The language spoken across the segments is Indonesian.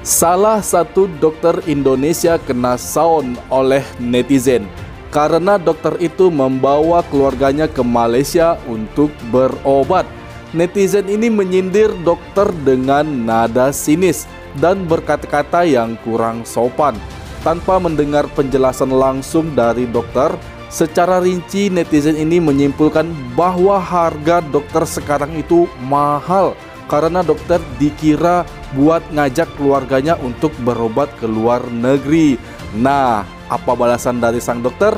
Salah satu dokter Indonesia kena sound oleh netizen karena dokter itu membawa keluarganya ke Malaysia untuk berobat. Netizen ini menyindir dokter dengan nada sinis dan berkata-kata yang kurang sopan. Tanpa mendengar penjelasan langsung dari dokter, secara rinci netizen ini menyimpulkan bahwa harga dokter sekarang itu mahal karena dokter dikira buat ngajak keluarganya untuk berobat ke luar negeri. Nah, apa balasan dari sang dokter?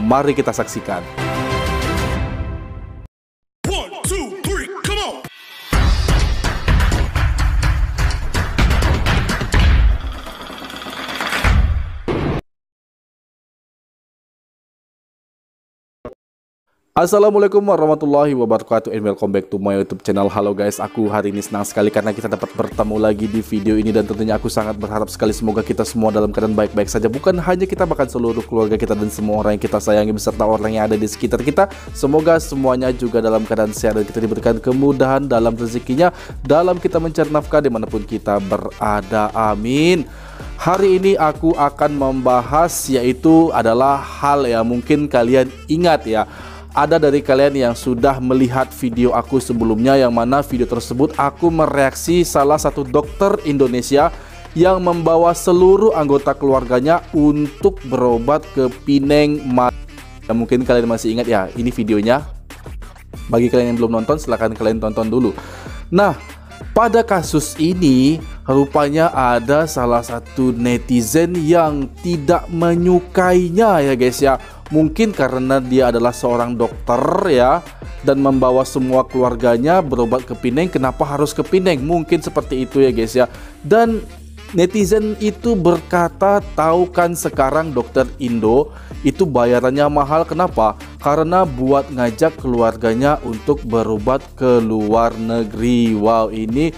Mari kita saksikan. Assalamualaikum warahmatullahi wabarakatuh and welcome back to my youtube channel. Halo guys, aku hari ini senang sekali karena kita dapat bertemu lagi di video ini Dan tentunya aku sangat berharap sekali semoga kita semua dalam keadaan baik-baik saja. Bukan hanya kita bahkan seluruh keluarga kita dan semua orang yang kita sayangi beserta orang yang ada di sekitar kita. Semoga semuanya juga dalam keadaan sehat dan kita diberikan kemudahan dalam rezekinya Dalam kita mencari nafkah di mana pun kita berada, amin. Hari ini aku akan membahas yaitu adalah hal yang mungkin kalian ingat ya ada dari kalian yang sudah melihat video aku sebelumnya yang mana video tersebut aku mereaksi salah satu dokter Indonesia yang membawa seluruh anggota keluarganya untuk berobat ke Pineng ya, mungkin kalian masih ingat ya ini videonya. Bagi kalian yang belum nonton silahkan kalian tonton dulu. Nah pada kasus ini rupanya ada salah satu netizen yang tidak menyukainya ya guys ya Mungkin karena dia adalah seorang dokter ya dan membawa semua keluarganya berobat ke Pineng, kenapa harus ke Pineng? Mungkin seperti itu ya guys ya. Dan netizen itu berkata, tahu kan sekarang dokter Indo itu bayarannya mahal kenapa? Karena buat ngajak keluarganya untuk berobat ke luar negeri. Wow, ini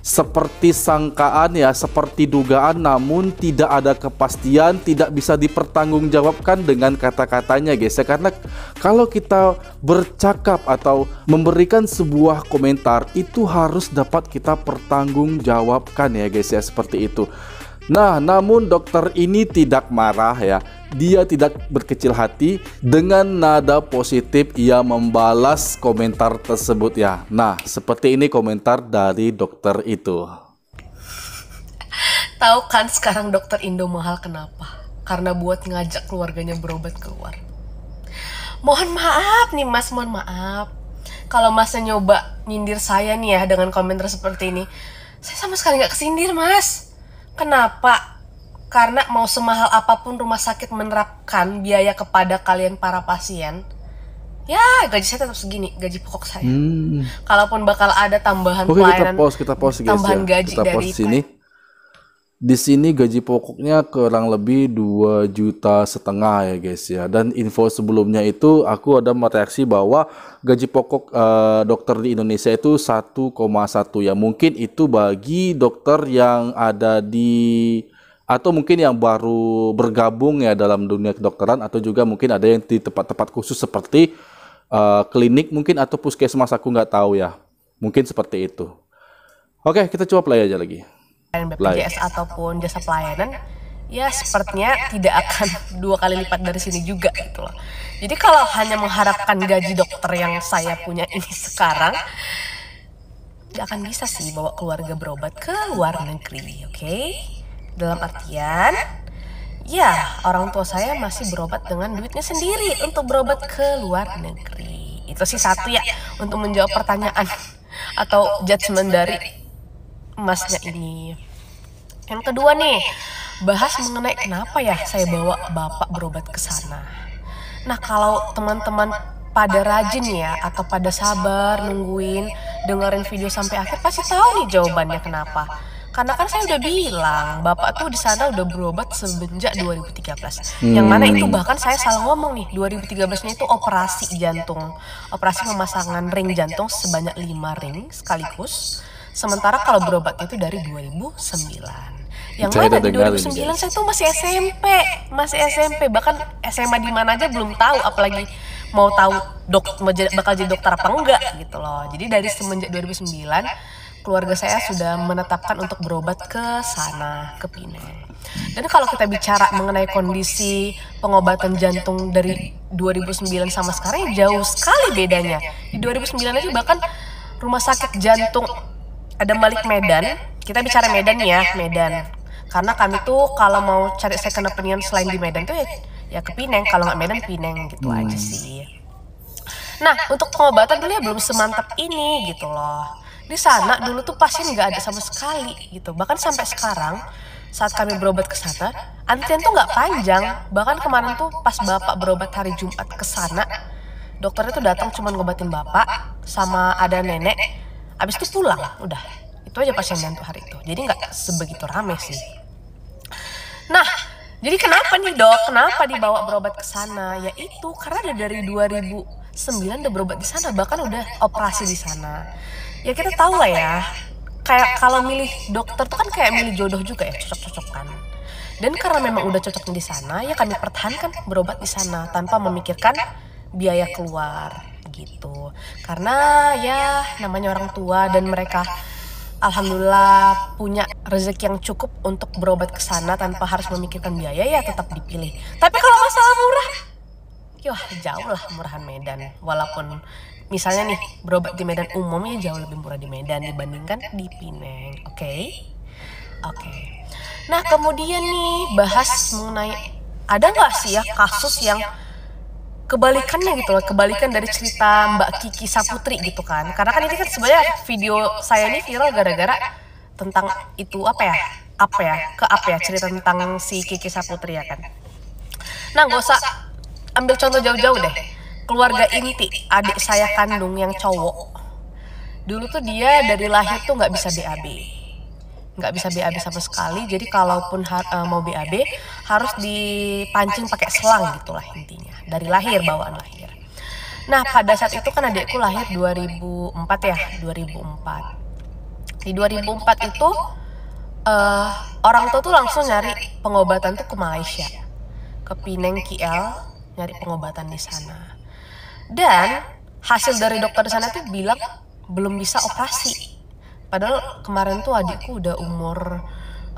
seperti sangkaan ya, seperti dugaan namun tidak ada kepastian, tidak bisa dipertanggungjawabkan dengan kata-katanya guys ya. Karena kalau kita bercakap atau memberikan sebuah komentar itu harus dapat kita pertanggungjawabkan ya guys ya seperti itu. Nah, namun dokter ini tidak marah ya. Dia tidak berkecil hati dengan nada positif ia membalas komentar tersebut ya. Nah, seperti ini komentar dari dokter itu. Tahu kan sekarang dokter Indo mahal kenapa? Karena buat ngajak keluarganya berobat keluar. Mohon maaf nih Mas, mohon maaf. Kalau Masnya nyoba nyindir saya nih ya dengan komentar seperti ini, saya sama sekali nggak kesindir Mas Kenapa? Karena mau semahal apa pun rumah sakit menerapkan biaya kepada kalian para pasien, ya gaji saya tetap segini, gaji pokok saya. Hmm. Kalaupun bakal ada tambahan Oke, pelayanan, kita pause, kita pause guys tambahan ya. gaji kita dari sini. Di sini gaji pokoknya kurang lebih 2 juta setengah ya guys ya. Dan info sebelumnya itu aku ada mereaksi bahwa gaji pokok uh, dokter di Indonesia itu 1,1 ya. Mungkin itu bagi dokter yang ada di atau mungkin yang baru bergabung ya dalam dunia kedokteran atau juga mungkin ada yang di tempat-tempat khusus seperti uh, klinik mungkin atau puskesmas aku nggak tahu ya. Mungkin seperti itu. Oke, kita coba play aja lagi. BPJS ataupun jasa pelayanan ya sepertinya tidak akan dua kali lipat dari sini juga gitu loh. Jadi kalau hanya mengharapkan gaji dokter yang saya punya ini sekarang, nggak akan bisa sih bawa keluarga berobat ke luar negeri, oke? Okay? Dalam artian, ya orang tua saya masih berobat dengan duitnya sendiri untuk berobat ke luar negeri. Itu sih satu ya untuk menjawab pertanyaan atau judgement dari emasnya ini. Yang kedua nih, bahas mengenai kenapa ya saya bawa bapak berobat ke sana. Nah kalau teman-teman pada rajin ya atau pada sabar nungguin dengerin video sampai akhir pasti tahu nih jawabannya kenapa. Karena kan saya udah bilang, Bapak tuh di sana udah berobat semenjak 2013. Hmm. Yang mana itu bahkan saya salah ngomong nih, 2013-nya itu operasi jantung. Operasi pemasangan ring jantung sebanyak 5 ring sekaligus. Sementara kalau berobat itu dari 2009 yang saya mana di 2009 ini, saya tuh masih SMP masih SMP bahkan SMA di mana aja belum tahu apalagi mau tahu dok bakal jadi dokter apa enggak gitu loh. Jadi dari semenjak 2009 keluarga saya sudah menetapkan untuk berobat ke sana, ke Pineng. Dan kalau kita bicara mengenai kondisi pengobatan jantung dari 2009 sama sekarang jauh sekali bedanya. Di 2009 aja bahkan rumah sakit jantung ada Malik Medan, kita bicara Medan ya, Medan. Karena kami tuh kalau mau cari second opinion selain di Medan tuh ya, ya ke Pineng, kalau nggak Medan Pineng gitu hmm. aja sih. Nah, untuk pengobatan dulu ya belum semantap ini gitu loh. Di sana dulu tuh pasien nggak ada sama sekali gitu. Bahkan sampai sekarang saat kami berobat ke sana, antrian tuh nggak panjang. Bahkan kemarin tuh pas bapak berobat hari Jumat ke sana, dokternya tuh datang cuma ngobatin bapak sama ada nenek. Abis itu pulang, udah. Itu aja pasien tuh hari itu. Jadi nggak sebegitu rame sih. Nah, jadi kenapa nih dok? Kenapa dibawa berobat ke sana? Ya itu karena dari 2000 sembilan udah berobat di sana bahkan udah operasi di sana ya kita tahu lah ya kayak kalau milih dokter tuh kan kayak milih jodoh juga ya cocok-cocokan dan karena memang udah cocok di sana ya kami pertahankan berobat di sana tanpa memikirkan biaya keluar gitu karena ya namanya orang tua dan mereka alhamdulillah punya rezeki yang cukup untuk berobat ke sana tanpa harus memikirkan biaya ya tetap dipilih tapi kalau masalah murah Wah jauh lah murahan Medan walaupun misalnya nih berobat di Medan umumnya jauh lebih murah di Medan dibandingkan di Pineng oke okay? oke okay. nah kemudian nih bahas mengenai ada nggak sih ya kasus yang kebalikannya gitu loh kebalikan dari cerita Mbak Kiki Saputri gitu kan. Karena kan ini kan sebenarnya video saya ini viral gara-gara tentang itu apa ya apa ya ke apa ya cerita tentang si Kiki Saputri ya kan. Nah gak usah ambil contoh jauh-jauh deh. Keluarga inti adik saya kandung yang cowok. Dulu tuh dia dari lahir tuh nggak bisa BAB nggak bisa BAB sama sekali. Jadi kalaupun uh, mau BAB harus dipancing pakai selang gitulah intinya. Dari lahir bawaan lahir. Nah pada saat itu kan adikku lahir 2004 ya 2004 di 2004 itu uh, orang tua tuh langsung nyari pengobatan tuh ke Malaysia. Ke Pineng KL nyari pengobatan di sana. Dan hasil dari dokter di sana tuh bilang belum bisa operasi. Padahal kemarin tuh adikku udah umur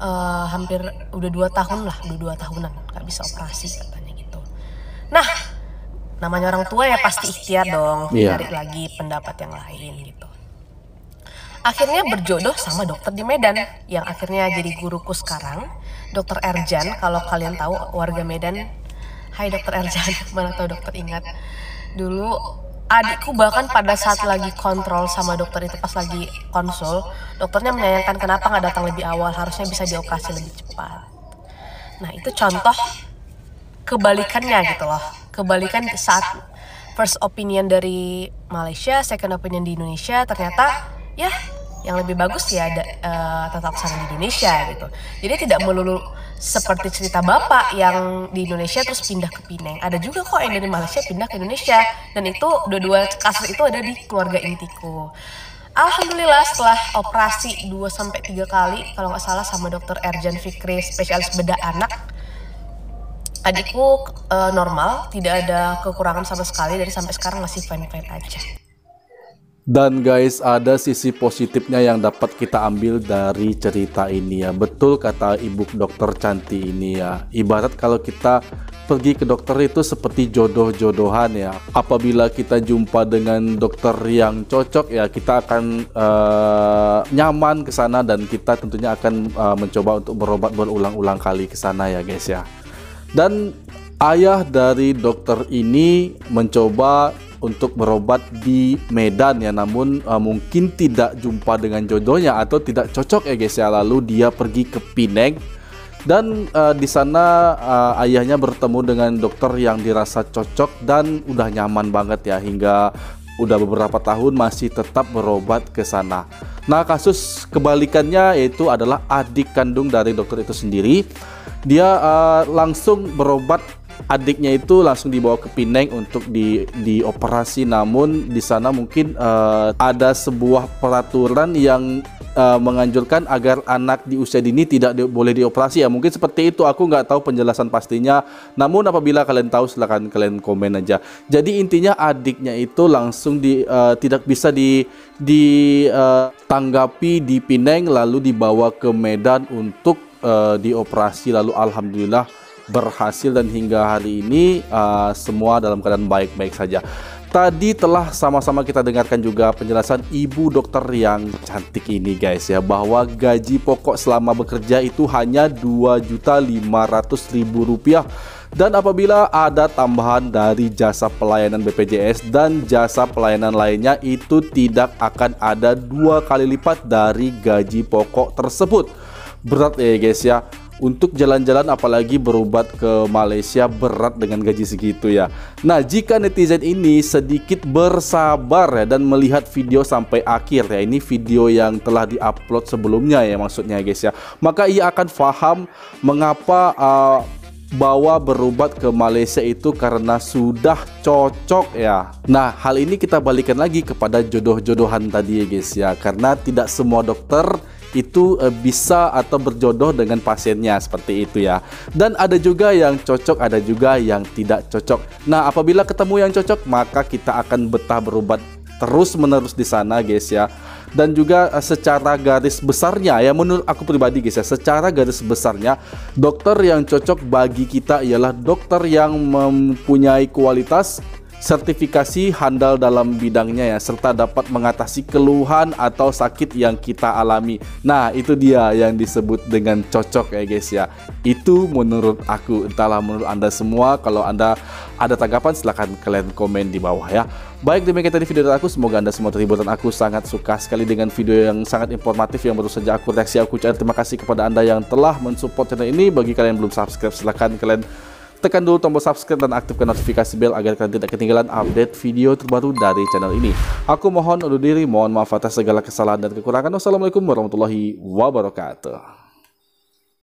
uh, hampir udah dua tahun lah, udah dua tahunan nggak bisa operasi katanya gitu. Nah, namanya orang tua ya pasti ikhtiar dong, yeah. cari lagi pendapat yang lain gitu. Akhirnya berjodoh sama dokter di Medan yang akhirnya jadi guruku sekarang, dokter Erjan. Kalau kalian tahu warga Medan Hai dokter Erjan, mana tahu dokter ingat dulu adikku bahkan pada saat lagi kontrol sama dokter itu pas lagi konsul dokternya menyayangkan kenapa nggak datang lebih awal harusnya bisa dioperasi lebih cepat. Nah itu contoh kebalikannya gitu loh. Kebalikan saat first opinion dari Malaysia second opinion di Indonesia ternyata ya yang lebih bagus ya ada uh, tetap sana di Indonesia gitu. Jadi tidak melulu seperti cerita bapak yang di Indonesia terus pindah ke Pineng. Ada juga kok yang dari Malaysia pindah ke Indonesia dan itu dua-dua kasus itu ada di keluarga intiku. Alhamdulillah setelah operasi 2 sampai 3 kali kalau nggak salah sama dokter Erjan Fikri spesialis bedah anak adikku uh, normal, tidak ada kekurangan sama sekali dari sampai sekarang masih fine-fine aja. Dan guys, ada sisi positifnya yang dapat kita ambil dari cerita ini ya. Betul kata ibu dokter cantik ini ya. Ibarat kalau kita pergi ke dokter itu seperti jodoh-jodohan ya. Apabila kita jumpa dengan dokter yang cocok ya, kita akan uh, nyaman ke sana dan kita tentunya akan uh, mencoba untuk berobat berulang-ulang kali ke sana ya guys ya. Dan ayah dari dokter ini mencoba untuk berobat di Medan ya namun uh, mungkin tidak jumpa dengan jodohnya atau tidak cocok ya guys ya lalu dia pergi ke Pineng dan uh, di sana uh, ayahnya bertemu dengan dokter yang dirasa cocok dan udah nyaman banget ya hingga udah beberapa tahun masih tetap berobat ke sana. Nah, kasus kebalikannya yaitu adalah adik kandung dari dokter itu sendiri. Dia uh, langsung berobat adiknya itu langsung dibawa ke Pineng untuk di dioperasi namun di sana mungkin uh, ada sebuah peraturan yang uh, menganjurkan agar anak di usia dini tidak di, boleh dioperasi ya. Mungkin seperti itu aku nggak tahu penjelasan pastinya. Namun apabila kalian tahu silahkan kalian komen aja. Jadi intinya adiknya itu langsung di uh, tidak bisa di ditanggapi uh, di Pineng lalu dibawa ke Medan untuk uh, dioperasi lalu alhamdulillah berhasil dan hingga hari ini uh, semua dalam keadaan baik-baik saja. Tadi telah sama-sama kita dengarkan juga penjelasan ibu dokter yang cantik ini guys ya bahwa gaji pokok selama bekerja itu hanya Rp2.500.000 dan apabila ada tambahan dari jasa pelayanan BPJS dan jasa pelayanan lainnya itu tidak akan ada dua kali lipat dari gaji pokok tersebut. Berat ya guys ya untuk jalan-jalan apalagi berobat ke Malaysia berat dengan gaji segitu ya. Nah, jika netizen ini sedikit bersabar ya dan melihat video sampai akhir ya, ini video yang telah diupload sebelumnya ya maksudnya guys ya. Maka ia akan paham mengapa uh, bahwa berobat ke Malaysia itu karena sudah cocok ya. Nah, hal ini kita balikan lagi kepada jodoh-jodohan tadi ya guys ya. Karena tidak semua dokter itu uh, bisa atau berjodoh dengan pasiennya seperti itu ya. Dan ada juga yang cocok, ada juga yang tidak cocok. Nah, apabila ketemu yang cocok, maka kita akan betah berobat terus-menerus di sana, guys ya. Dan juga uh, secara garis besarnya ya menurut aku pribadi guys ya, secara garis besarnya dokter yang cocok bagi kita ialah dokter yang mempunyai kualitas sertifikasi handal dalam bidangnya ya serta dapat mengatasi keluhan atau sakit yang kita alami. Nah, itu dia yang disebut dengan cocok ya guys ya. Itu menurut aku, entahlah menurut Anda semua kalau Anda ada tanggapan silahkan kalian komen di bawah ya. Baik demikian tadi video dari aku, semoga Anda semua terhibur dan aku sangat suka sekali dengan video yang sangat informatif yang baru saja aku reaksi aku ucapkan terima kasih kepada Anda yang telah mensupport channel ini. Bagi kalian yang belum subscribe silahkan kalian tekan dulu tombol subscribe dan aktifkan notifikasi bell agar kalian tidak ketinggalan update video terbaru dari channel ini. Aku mohon undur diri, mohon maaf atas segala kesalahan dan kekurangan. Wassalamualaikum warahmatullahi wabarakatuh.